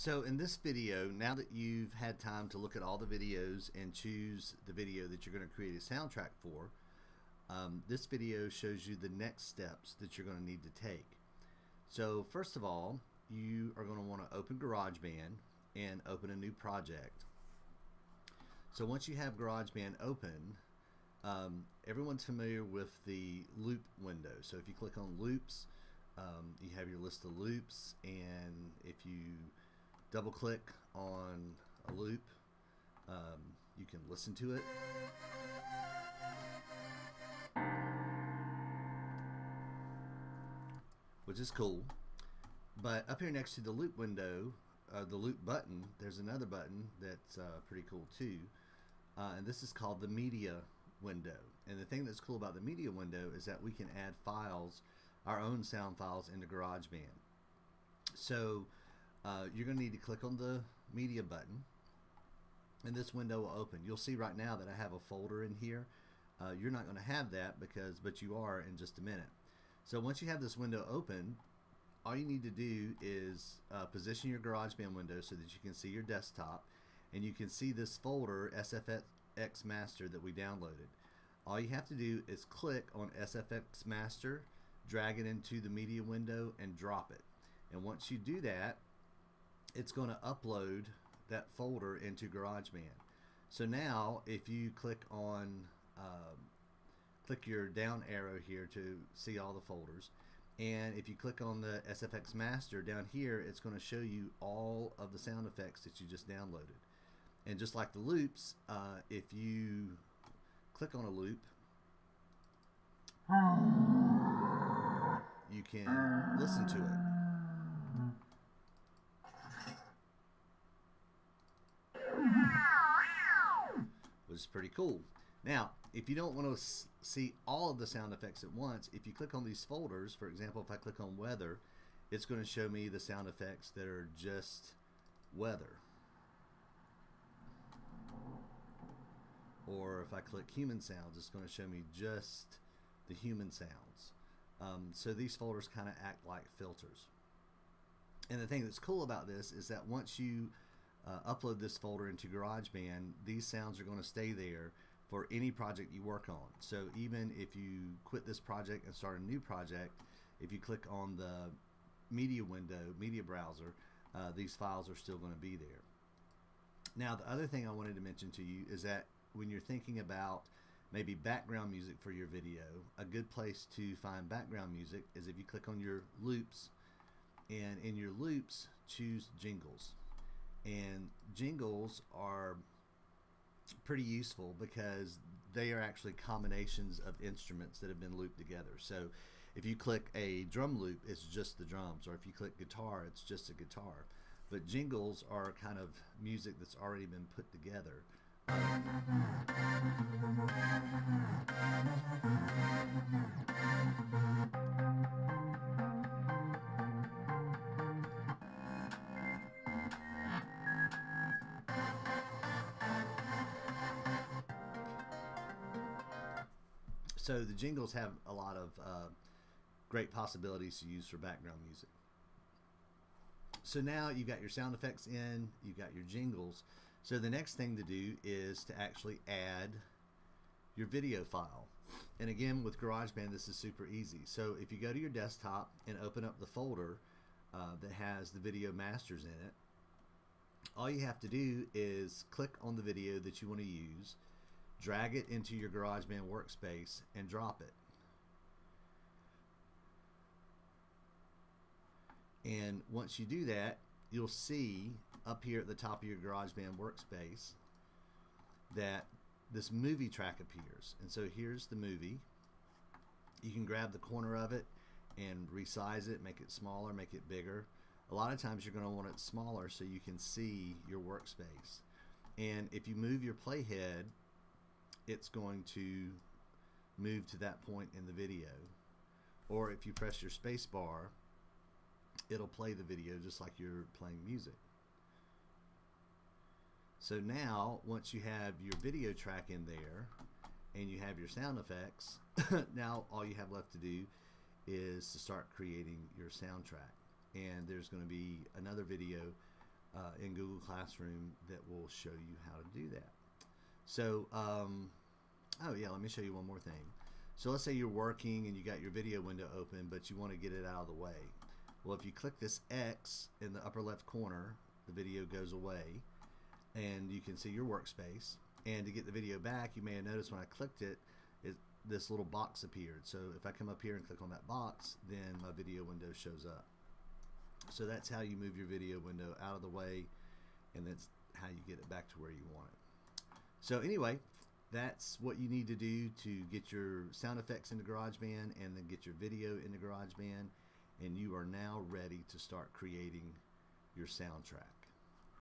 So in this video, now that you've had time to look at all the videos and choose the video that you're going to create a soundtrack for, um, this video shows you the next steps that you're going to need to take. So first of all, you are going to want to open GarageBand and open a new project. So once you have GarageBand open, um, everyone's familiar with the loop window. So if you click on loops, um, you have your list of loops and if you double click on a loop. Um, you can listen to it. Which is cool. But up here next to the loop window uh, the loop button there's another button that's uh, pretty cool too. Uh, and this is called the media window. And the thing that's cool about the media window is that we can add files our own sound files into GarageBand. So uh, you're going to need to click on the media button and this window will open. You'll see right now that I have a folder in here. Uh, you're not going to have that because, but you are in just a minute. So once you have this window open, all you need to do is uh, position your GarageBand window so that you can see your desktop and you can see this folder SFX Master that we downloaded. All you have to do is click on SFX Master, drag it into the media window and drop it. And once you do that, it's going to upload that folder into GarageBand. So now if you click on um, click your down arrow here to see all the folders and if you click on the SFX master down here it's going to show you all of the sound effects that you just downloaded and just like the loops uh, if you click on a loop you can listen to it pretty cool. Now, if you don't want to see all of the sound effects at once, if you click on these folders, for example, if I click on weather, it's going to show me the sound effects that are just weather. Or if I click human sounds, it's going to show me just the human sounds. Um, so these folders kind of act like filters. And the thing that's cool about this is that once you uh, upload this folder into GarageBand, these sounds are going to stay there for any project you work on. So even if you quit this project and start a new project, if you click on the media window, media browser, uh, these files are still going to be there. Now the other thing I wanted to mention to you is that when you're thinking about maybe background music for your video, a good place to find background music is if you click on your loops and in your loops choose jingles and jingles are pretty useful because they are actually combinations of instruments that have been looped together. So if you click a drum loop, it's just the drums, or if you click guitar, it's just a guitar. But jingles are kind of music that's already been put together. So the jingles have a lot of uh, great possibilities to use for background music. So now you've got your sound effects in, you've got your jingles. So the next thing to do is to actually add your video file. And again, with GarageBand, this is super easy. So if you go to your desktop and open up the folder uh, that has the video masters in it, all you have to do is click on the video that you want to use drag it into your GarageBand workspace and drop it. And once you do that, you'll see up here at the top of your GarageBand workspace that this movie track appears. And so here's the movie. You can grab the corner of it and resize it, make it smaller, make it bigger. A lot of times you're going to want it smaller so you can see your workspace. And if you move your playhead it's going to move to that point in the video. Or if you press your space bar, it'll play the video just like you're playing music. So now, once you have your video track in there and you have your sound effects, now all you have left to do is to start creating your soundtrack. And there's going to be another video uh, in Google Classroom that will show you how to do that. So, um, oh yeah, let me show you one more thing. So let's say you're working and you got your video window open, but you want to get it out of the way. Well, if you click this X in the upper left corner, the video goes away and you can see your workspace. And to get the video back, you may have noticed when I clicked it, it this little box appeared. So if I come up here and click on that box, then my video window shows up. So that's how you move your video window out of the way and that's how you get it back to where you want it. So anyway, that's what you need to do to get your sound effects into GarageBand and then get your video into GarageBand and you are now ready to start creating your soundtrack.